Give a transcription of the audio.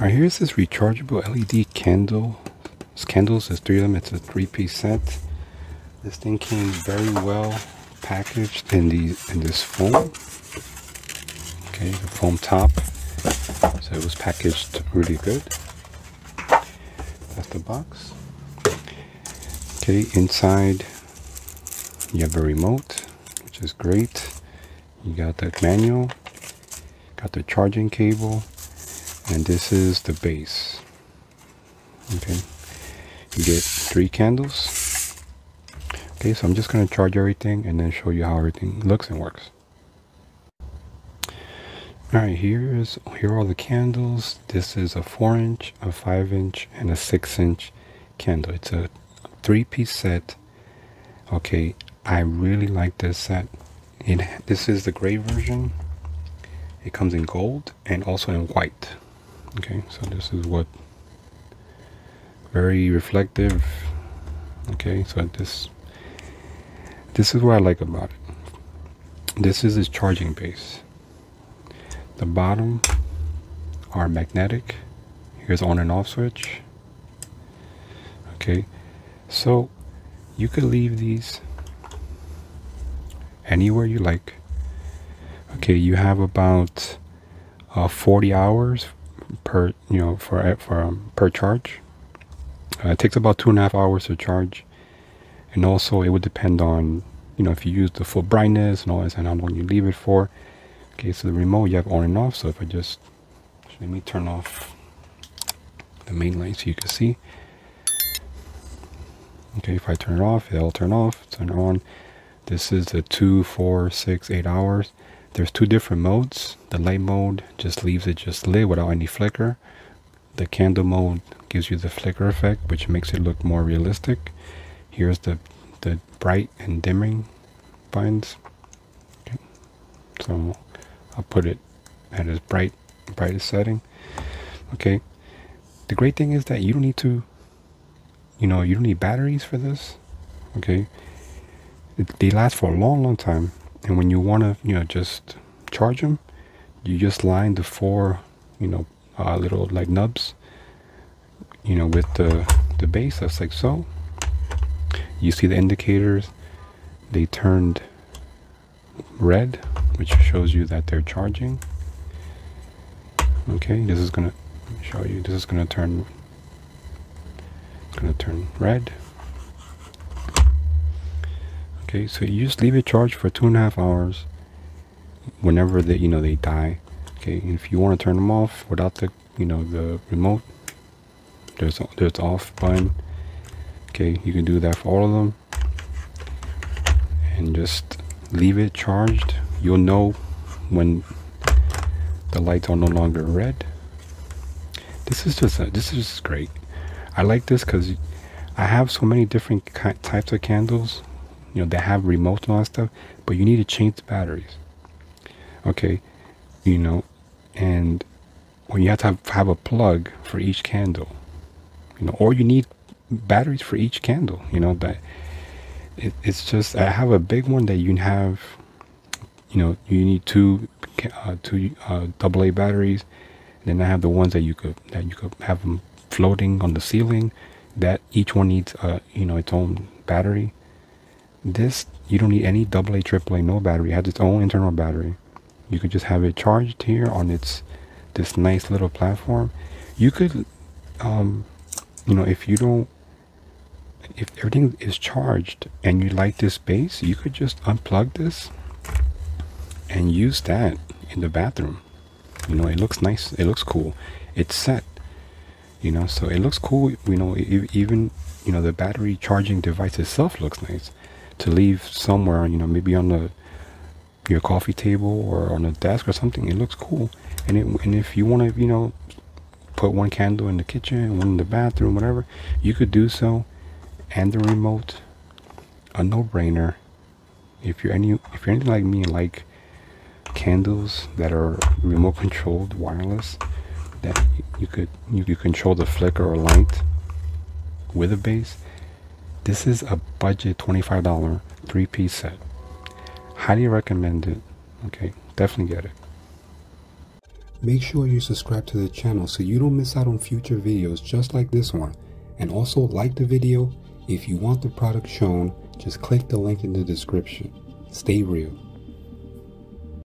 Alright, here's this rechargeable LED candle. This candles, there's three of them. It's a three-piece set. This thing came very well packaged in the in this foam. Okay, the foam top. So it was packaged really good. That's the box. Okay, inside you have a remote, which is great. You got the manual, got the charging cable, and this is the base. Okay, you get three candles. Okay, so I'm just going to charge everything and then show you how everything looks and works. Alright, here's here are all the candles. This is a 4 inch, a 5 inch, and a 6 inch candle. It's a three piece set. Okay, I really like this set. It this is the gray version. It comes in gold and also in white. Okay, so this is what very reflective. Okay, so this this is what I like about it. This is its charging base. The bottom are magnetic. Here's on and off switch. Okay, so you could leave these anywhere you like. Okay, you have about uh, 40 hours per you know for for um, per charge. Uh, it takes about two and a half hours to charge, and also it would depend on you know if you use the full brightness and all this and how long you leave it for. Okay, so the remote you have on and off. So if I just let me turn off the main light so you can see. Okay, if I turn it off, it'll turn off. Turn it on. This is the two, four, six, eight hours. There's two different modes. The light mode just leaves it just lit without any flicker. The candle mode gives you the flicker effect, which makes it look more realistic. Here's the the bright and dimming buttons. Okay. So I'll put it at its bright brightest setting. Okay. The great thing is that you don't need to you know, you don't need batteries for this. Okay. They last for a long, long time. And when you want to, you know, just charge them, you just line the four, you know, uh, little like nubs, you know, with the, the base. That's like so. You see the indicators. They turned red, which shows you that they're charging. Okay, this is to show you. This is to turn to turn red. Okay, so you just leave it charged for two and a half hours. Whenever they, you know, they die. Okay, and if you want to turn them off without the, you know, the remote, there's there's off button. Okay, you can do that for all of them, and just leave it charged. You'll know when the lights are no longer red. This is just a, this is just great. I like this because I have so many different types of candles. You know, they have remotes and all that stuff, but you need to change the batteries. Okay, you know, and when you have to have, have a plug for each candle, you know, or you need batteries for each candle. You know that it, it's just I have a big one that you have. You know, you need two uh, two uh, AA batteries. And then I have the ones that you could that you could have them floating on the ceiling that each one needs uh you know its own battery this you don't need any AA AAA no battery. It has its own internal battery. You could just have it charged here on its this nice little platform. You could um you know if you don't if everything is charged and you like this base you could just unplug this and use that in the bathroom. You know it looks nice. It looks cool. It's set you know so it looks cool. You know even you know the battery charging device itself looks nice to leave somewhere you know maybe on the your coffee table or on a desk or something it looks cool. And it and if you want to you know put one candle in the kitchen one in the bathroom whatever you could do so. And the remote a no-brainer. If you're any if you're anything like me and like candles that are remote controlled wireless that you could you could control the flicker or light with a base this is a budget $25 three-piece set highly recommend it okay definitely get it Make sure you subscribe to the channel so you don't miss out on future videos just like this one. And also like the video. If you want the product shown, just click the link in the description. Stay real.